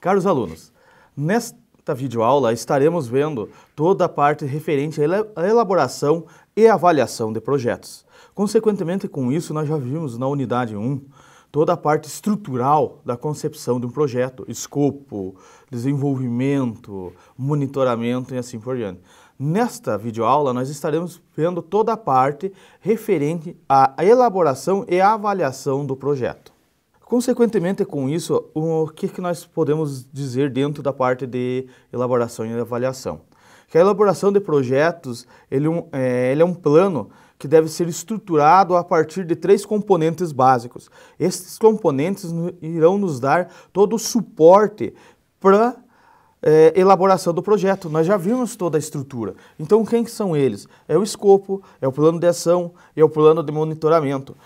Caros alunos, nesta videoaula estaremos vendo toda a parte referente à elaboração e avaliação de projetos. Consequentemente, com isso, nós já vimos na unidade 1 toda a parte estrutural da concepção de um projeto, escopo, desenvolvimento, monitoramento e assim por diante. Nesta videoaula, nós estaremos vendo toda a parte referente à elaboração e avaliação do projeto. Consequentemente, com isso, o que, que nós podemos dizer dentro da parte de elaboração e avaliação? Que a elaboração de projetos ele, é, ele é um plano que deve ser estruturado a partir de três componentes básicos. Esses componentes irão nos dar todo o suporte para é, elaboração do projeto. Nós já vimos toda a estrutura. Então, quem que são eles? É o escopo, é o plano de ação, é o plano de monitoramento.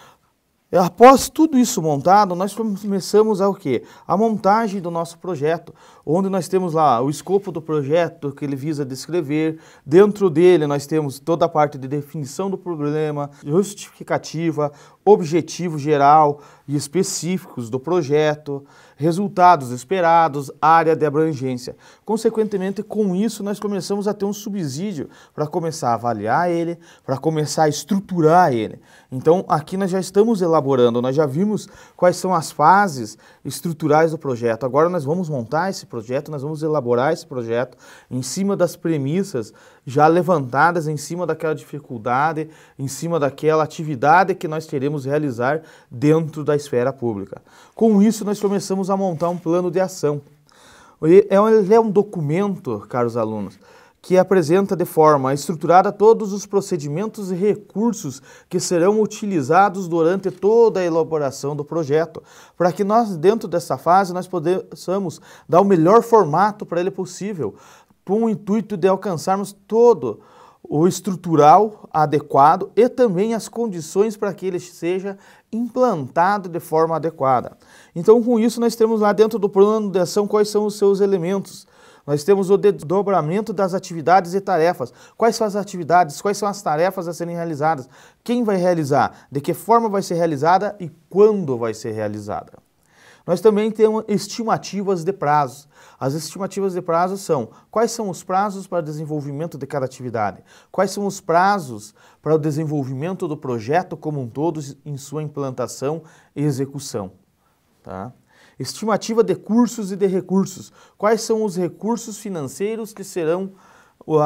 Após tudo isso montado, nós começamos a o quê? A montagem do nosso projeto, onde nós temos lá o escopo do projeto que ele visa descrever. Dentro dele nós temos toda a parte de definição do problema, justificativa, objetivo geral e específicos do projeto, resultados esperados, área de abrangência. Consequentemente, com isso, nós começamos a ter um subsídio para começar a avaliar ele, para começar a estruturar ele. Então, aqui nós já estamos elaborando, nós já vimos quais são as fases estruturais do projeto. Agora nós vamos montar esse projeto, nós vamos elaborar esse projeto em cima das premissas já levantadas, em cima daquela dificuldade, em cima daquela atividade que nós queremos realizar dentro da esfera pública. Com isso, nós começamos a montar um plano de ação. É ele é um documento, caros alunos, que apresenta de forma estruturada todos os procedimentos e recursos que serão utilizados durante toda a elaboração do projeto, para que nós, dentro dessa fase, nós possamos dar o melhor formato para ele possível, com o intuito de alcançarmos todo o estrutural adequado e também as condições para que ele seja implantado de forma adequada. Então, com isso, nós temos lá dentro do plano de ação quais são os seus elementos. Nós temos o desdobramento das atividades e tarefas. Quais são as atividades, quais são as tarefas a serem realizadas, quem vai realizar, de que forma vai ser realizada e quando vai ser realizada. Nós também temos estimativas de prazos. As estimativas de prazos são quais são os prazos para desenvolvimento de cada atividade, quais são os prazos para o desenvolvimento do projeto como um todo em sua implantação e execução. Tá? Estimativa de cursos e de recursos. Quais são os recursos financeiros que serão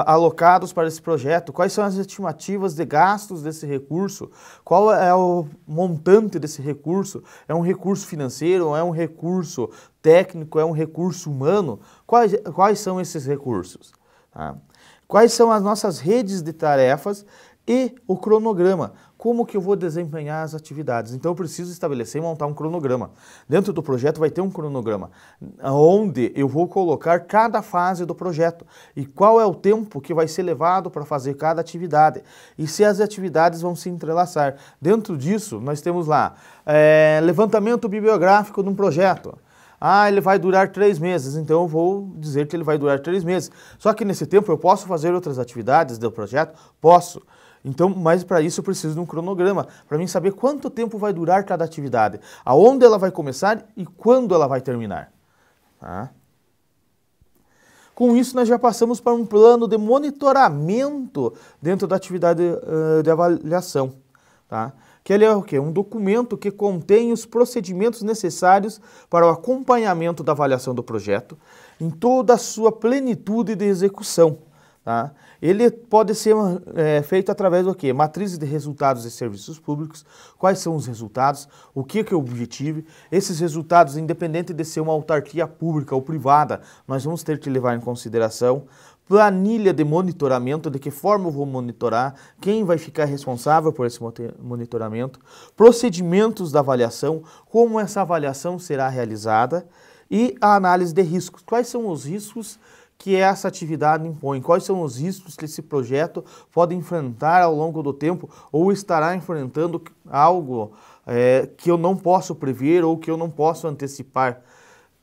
alocados para esse projeto? Quais são as estimativas de gastos desse recurso? Qual é o montante desse recurso? É um recurso financeiro? É um recurso técnico? É um recurso humano? Quais, quais são esses recursos? Tá? Quais são as nossas redes de tarefas e o cronograma. Como que eu vou desempenhar as atividades? Então eu preciso estabelecer e montar um cronograma. Dentro do projeto vai ter um cronograma, onde eu vou colocar cada fase do projeto e qual é o tempo que vai ser levado para fazer cada atividade e se as atividades vão se entrelaçar. Dentro disso, nós temos lá é, levantamento bibliográfico de um projeto. Ah, ele vai durar três meses, então eu vou dizer que ele vai durar três meses. Só que nesse tempo eu posso fazer outras atividades do projeto? Posso. Então, mas para isso eu preciso de um cronograma, para mim saber quanto tempo vai durar cada atividade, aonde ela vai começar e quando ela vai terminar. Tá? Com isso, nós já passamos para um plano de monitoramento dentro da atividade uh, de avaliação. Tá? Que ele é o quê? Um documento que contém os procedimentos necessários para o acompanhamento da avaliação do projeto em toda a sua plenitude de execução. Tá? Ele pode ser é, feito através do quê? Matrizes de resultados de serviços públicos, quais são os resultados, o que, que é o objetivo. Esses resultados, independente de ser uma autarquia pública ou privada, nós vamos ter que levar em consideração. Planilha de monitoramento, de que forma eu vou monitorar, quem vai ficar responsável por esse monitoramento, procedimentos da avaliação, como essa avaliação será realizada e a análise de riscos. Quais são os riscos que essa atividade impõe, quais são os riscos que esse projeto pode enfrentar ao longo do tempo ou estará enfrentando algo é, que eu não posso prever ou que eu não posso antecipar.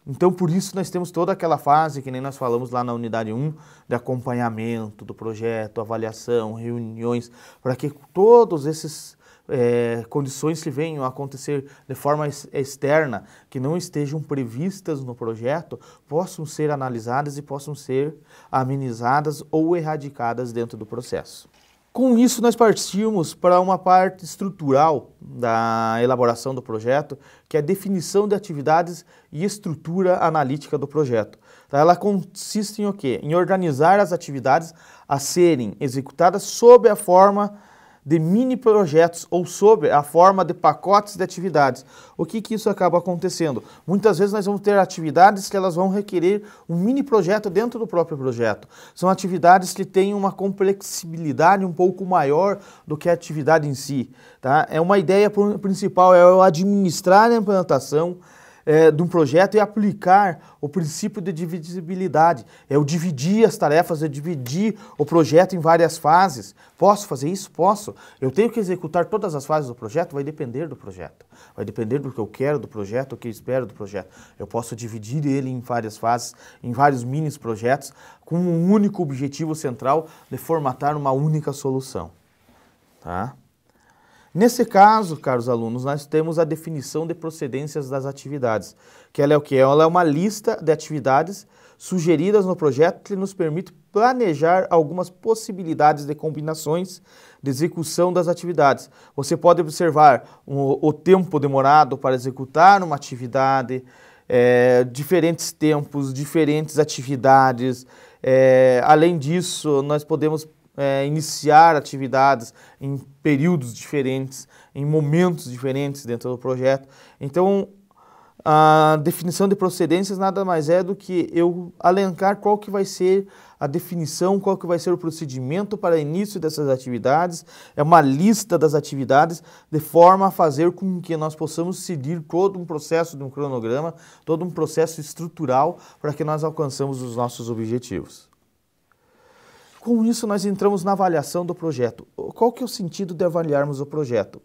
Então, por isso, nós temos toda aquela fase, que nem nós falamos lá na unidade 1, de acompanhamento do projeto, avaliação, reuniões, para que todos esses é, condições que venham a acontecer de forma externa, que não estejam previstas no projeto, possam ser analisadas e possam ser amenizadas ou erradicadas dentro do processo. Com isso, nós partimos para uma parte estrutural da elaboração do projeto, que é a definição de atividades e estrutura analítica do projeto. Tá? Ela consiste em o quê? Em organizar as atividades a serem executadas sob a forma de mini projetos ou sob a forma de pacotes de atividades. O que, que isso acaba acontecendo? Muitas vezes nós vamos ter atividades que elas vão requerer um mini projeto dentro do próprio projeto. São atividades que têm uma complexibilidade um pouco maior do que a atividade em si. Tá? É uma ideia principal, é o administrar a implantação, é, de um projeto é aplicar o princípio de divisibilidade. É o dividir as tarefas, é dividir o projeto em várias fases. Posso fazer isso? Posso. Eu tenho que executar todas as fases do projeto? Vai depender do projeto. Vai depender do que eu quero do projeto, o que eu espero do projeto. Eu posso dividir ele em várias fases, em vários mini projetos, com um único objetivo central de formatar uma única solução. Tá? Nesse caso, caros alunos, nós temos a definição de procedências das atividades, que ela é o que? Ela é uma lista de atividades sugeridas no projeto que nos permite planejar algumas possibilidades de combinações de execução das atividades. Você pode observar o, o tempo demorado para executar uma atividade, é, diferentes tempos, diferentes atividades. É, além disso, nós podemos é, iniciar atividades em períodos diferentes, em momentos diferentes dentro do projeto. Então, a definição de procedências nada mais é do que eu alencar qual que vai ser a definição, qual que vai ser o procedimento para início dessas atividades, é uma lista das atividades de forma a fazer com que nós possamos seguir todo um processo de um cronograma, todo um processo estrutural para que nós alcançamos os nossos objetivos. Com isso, nós entramos na avaliação do projeto. Qual que é o sentido de avaliarmos o projeto?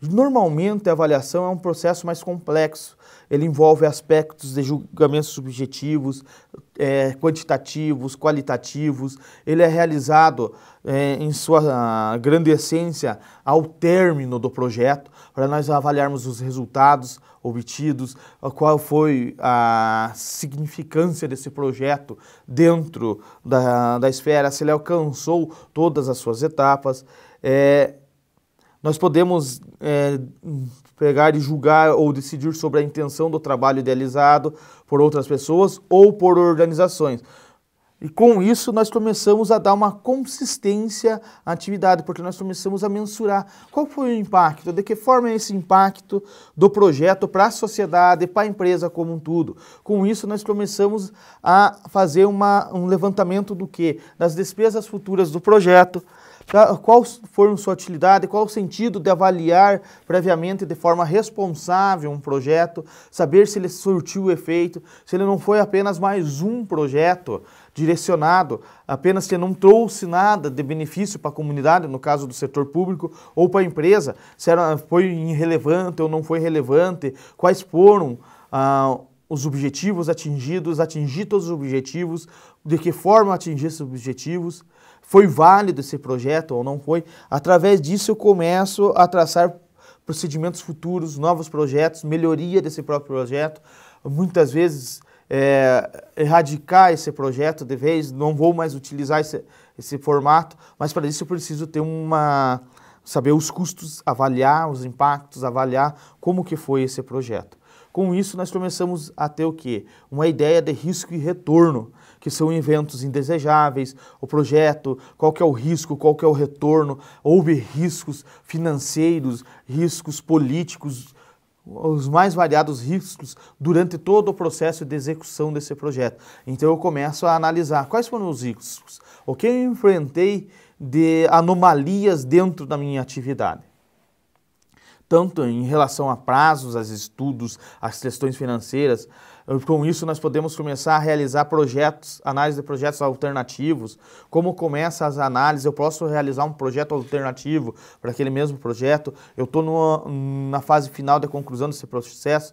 Normalmente, a avaliação é um processo mais complexo. Ele envolve aspectos de julgamentos subjetivos, é, quantitativos, qualitativos. Ele é realizado, é, em sua grande essência, ao término do projeto, para nós avaliarmos os resultados obtidos, qual foi a significância desse projeto dentro da, da esfera, se ele alcançou todas as suas etapas. É, nós podemos é, pegar e julgar ou decidir sobre a intenção do trabalho idealizado por outras pessoas ou por organizações. E com isso nós começamos a dar uma consistência à atividade, porque nós começamos a mensurar qual foi o impacto, de que forma é esse impacto do projeto para a sociedade, para a empresa como um todo. Com isso nós começamos a fazer uma, um levantamento do que? Das despesas futuras do projeto, qual foi sua utilidade, qual o sentido de avaliar previamente de forma responsável um projeto, saber se ele surtiu o efeito, se ele não foi apenas mais um projeto direcionado, apenas que não trouxe nada de benefício para a comunidade, no caso do setor público, ou para a empresa, se era, foi irrelevante ou não foi relevante, quais foram ah, os objetivos atingidos, atingir todos os objetivos, de que forma atingir esses objetivos foi válido esse projeto ou não foi. Através disso eu começo a traçar procedimentos futuros, novos projetos, melhoria desse próprio projeto. Muitas vezes é, erradicar esse projeto de vez, não vou mais utilizar esse, esse formato, mas para isso eu preciso ter uma saber os custos, avaliar os impactos, avaliar como que foi esse projeto. Com isso nós começamos a ter o quê? Uma ideia de risco e retorno que são eventos indesejáveis, o projeto, qual que é o risco, qual que é o retorno, houve riscos financeiros, riscos políticos, os mais variados riscos durante todo o processo de execução desse projeto. Então eu começo a analisar quais foram os riscos, o que eu enfrentei de anomalias dentro da minha atividade tanto em relação a prazos, a estudos, as questões financeiras. Com isso, nós podemos começar a realizar projetos, análise de projetos alternativos. Como começa as análises? Eu posso realizar um projeto alternativo para aquele mesmo projeto. Eu estou na fase final de conclusão desse processo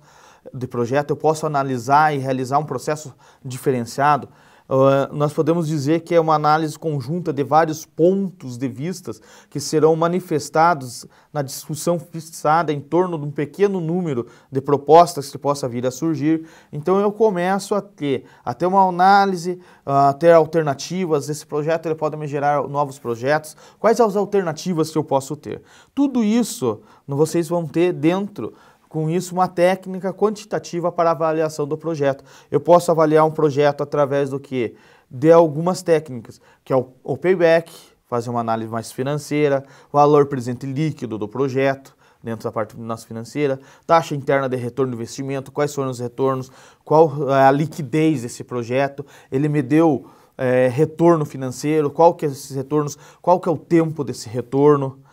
de projeto. Eu posso analisar e realizar um processo diferenciado. Uh, nós podemos dizer que é uma análise conjunta de vários pontos de vistas que serão manifestados na discussão fixada em torno de um pequeno número de propostas que possa vir a surgir. Então eu começo a ter, a ter uma análise, a ter alternativas. Esse projeto ele pode me gerar novos projetos. Quais as alternativas que eu posso ter? Tudo isso vocês vão ter dentro com isso, uma técnica quantitativa para avaliação do projeto. Eu posso avaliar um projeto através do que? De algumas técnicas, que é o, o payback, fazer uma análise mais financeira, valor presente líquido do projeto, dentro da parte nossa financeira, taxa interna de retorno do investimento, quais foram os retornos, qual é a liquidez desse projeto, ele me deu é, retorno financeiro, qual que é esses retornos, qual que é o tempo desse retorno,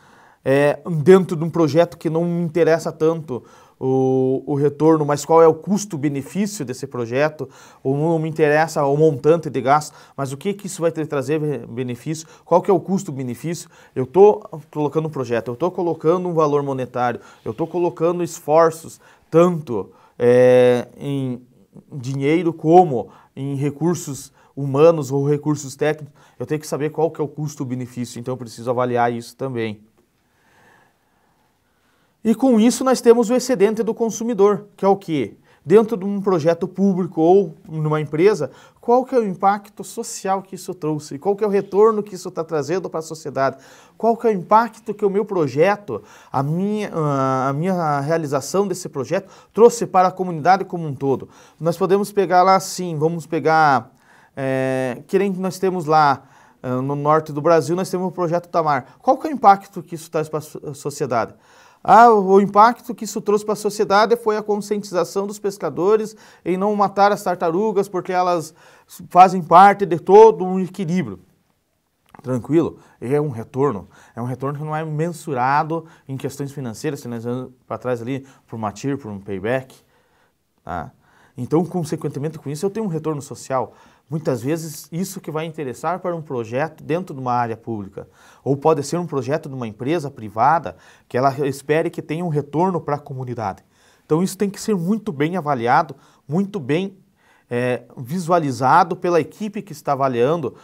é, dentro de um projeto que não me interessa tanto o, o retorno, mas qual é o custo-benefício desse projeto, ou não me interessa o montante de gasto, mas o que, que isso vai trazer benefício, qual que é o custo-benefício. Eu estou colocando um projeto, eu estou colocando um valor monetário, eu estou colocando esforços, tanto é, em dinheiro como em recursos humanos ou recursos técnicos, eu tenho que saber qual que é o custo-benefício, então eu preciso avaliar isso também. E com isso nós temos o excedente do consumidor, que é o que? Dentro de um projeto público ou numa empresa, qual que é o impacto social que isso trouxe? Qual que é o retorno que isso está trazendo para a sociedade? Qual que é o impacto que o meu projeto, a minha, a minha realização desse projeto trouxe para a comunidade como um todo? Nós podemos pegar lá assim, vamos pegar, é, querendo nós temos lá no norte do Brasil, nós temos o projeto Tamar. Qual que é o impacto que isso traz para a sociedade? Ah, o impacto que isso trouxe para a sociedade foi a conscientização dos pescadores em não matar as tartarugas porque elas fazem parte de todo um equilíbrio. Tranquilo? É um retorno. É um retorno que não é mensurado em questões financeiras, se nós vamos para trás ali, por uma TIR, por um payback. Tá? Então, consequentemente com isso, eu tenho um retorno social. Muitas vezes isso que vai interessar para um projeto dentro de uma área pública. Ou pode ser um projeto de uma empresa privada que ela espere que tenha um retorno para a comunidade. Então isso tem que ser muito bem avaliado, muito bem é, visualizado pela equipe que está avaliando.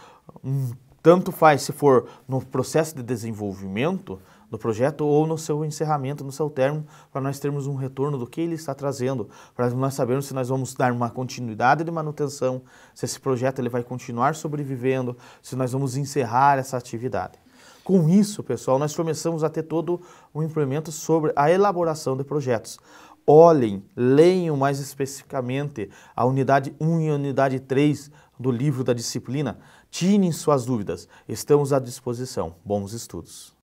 Tanto faz se for no processo de desenvolvimento, do projeto ou no seu encerramento, no seu término, para nós termos um retorno do que ele está trazendo, para nós sabermos se nós vamos dar uma continuidade de manutenção, se esse projeto ele vai continuar sobrevivendo, se nós vamos encerrar essa atividade. Com isso, pessoal, nós começamos a ter todo um implemento sobre a elaboração de projetos. Olhem, leiam mais especificamente a unidade 1 e a unidade 3 do livro da disciplina. Tirem suas dúvidas. Estamos à disposição. Bons estudos.